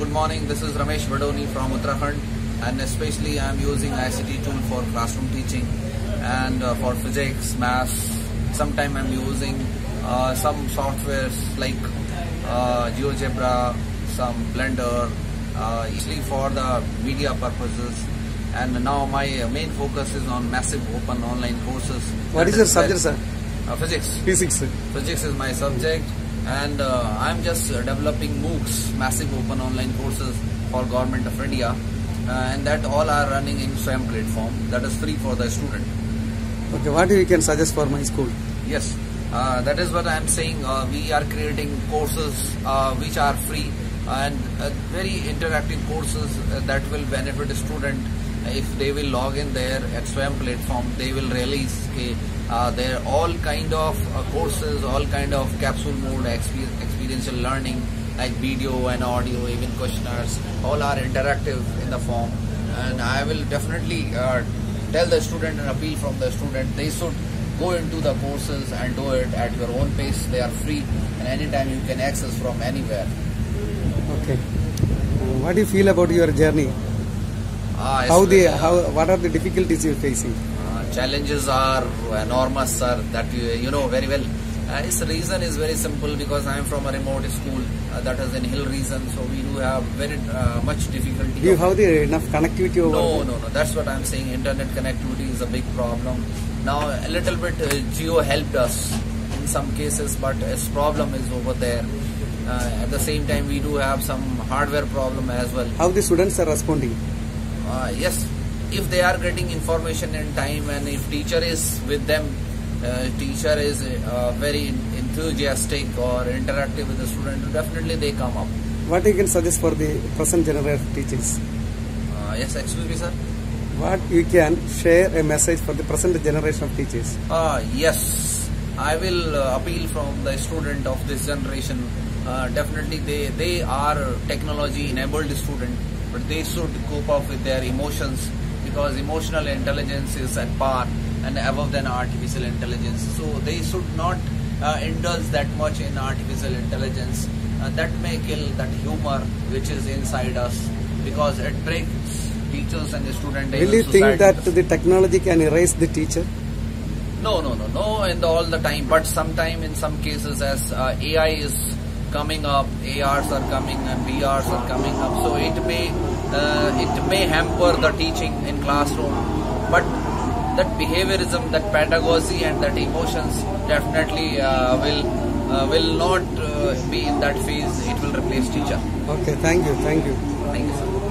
good morning. This is Ramesh Badoni from Uttarakhand, and especially I am using ICT tool for classroom teaching and uh, for physics, maths. Sometimes I'm using uh, some softwares like uh, GeoGebra, some Blender, uh, usually for the media purposes. And now my main focus is on massive open online courses. What is your subject, sir? Uh, physics. Physics. Physics is my subject and uh, I'm just uh, developing MOOCs, massive open online courses for Government of India uh, and that all are running in SWAYAM platform that is free for the student. Okay, what you can suggest for my school? Yes, uh, that is what I am saying. Uh, we are creating courses uh, which are free and uh, very interactive courses uh, that will benefit the student. If they will log in their at platform, they will release okay, uh, there are all kind of uh, courses, all kind of capsule mode, exper- experiential learning like video and audio, even questionnaires, all are interactive in the form. And I will definitely uh, tell the student and appeal from the student they should go into the courses and do it at your own pace. They are free and anytime you can access from anywhere. Okay. What do you feel about your journey? Ah, How the how what are the difficulties you're facing? uh, challenges are enormous, sir. That you, you know very well. Uh, its reason is very simple because I am from a remote school uh, that is in hill region, so we do have very uh, much difficulty. Do you have the enough connectivity over No, there? no, no. That's what I'm saying. Internet connectivity is a big problem. Now, a little bit uh, Jio helped us in some cases, but its problem is over there. Uh, at the same time, we do have some hardware problem as well. How the students are responding? Uh, yes, if they are getting information in time and if teacher is with them, uh, teacher is uh, very enthusiastic or interactive with the student, definitely they come up. What you can suggest for the present generation teachers? Uh, yes, excuse me, sir. What you can share a message for the present generation of teachers? Uh, yes, I will uh, appeal from the student of this generation. Uh, definitely, they they are technology enabled student, but they should cope up with their emotions because emotional intelligence is at par and above than artificial intelligence. So they should not uh, indulge that much in artificial intelligence. Uh, that may kill that humor which is inside us because it breaks teachers and the student. Will you think that the technology can erase the teacher? No, no, no, no, and all the time. But sometime in some cases, as uh, AI is coming up, ARs are coming and VRs are coming up, so it may uh, it may hamper the teaching in classroom. But that behaviorism, that pedagogy, and that emotions definitely uh, will uh, will not uh, be in that phase. It will replace teacher. Okay, thank you, thank you. Thank you, sir.